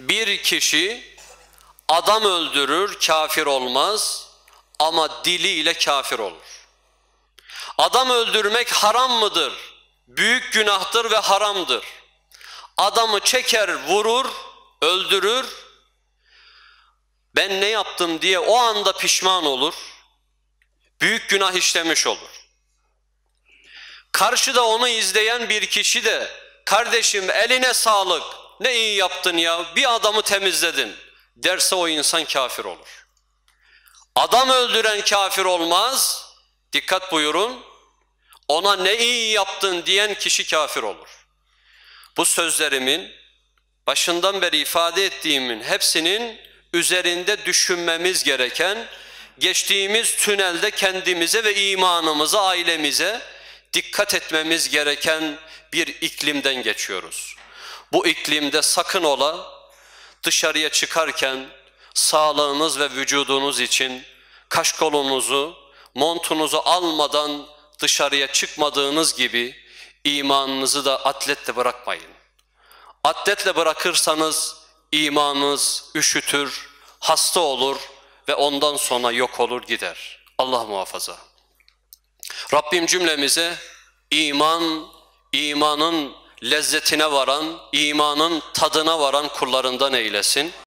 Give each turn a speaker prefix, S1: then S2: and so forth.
S1: Bir kişi adam öldürür, kafir olmaz ama diliyle kafir olur. Adam öldürmek haram mıdır? Büyük günahtır ve haramdır. Adamı çeker, vurur, öldürür. Ben ne yaptım diye o anda pişman olur. Büyük günah işlemiş olur. Karşıda onu izleyen bir kişi de kardeşim eline sağlık ne iyi yaptın ya bir adamı temizledin derse o insan kafir olur. Adam öldüren kafir olmaz. Dikkat buyurun. Ona ne iyi yaptın diyen kişi kafir olur. Bu sözlerimin başından beri ifade ettiğimin hepsinin üzerinde düşünmemiz gereken, geçtiğimiz tünelde kendimize ve imanımıza, ailemize dikkat etmemiz gereken bir iklimden geçiyoruz. Bu iklimde sakın ola dışarıya çıkarken sağlığınız ve vücudunuz için kaşkolunuzu, montunuzu almadan dışarıya çıkmadığınız gibi imanınızı da atletle bırakmayın. Atletle bırakırsanız imanınız üşütür, hasta olur ve ondan sonra yok olur gider. Allah muhafaza. Rabbim cümlemize iman, imanın lezzetine varan, imanın tadına varan kullarından eylesin.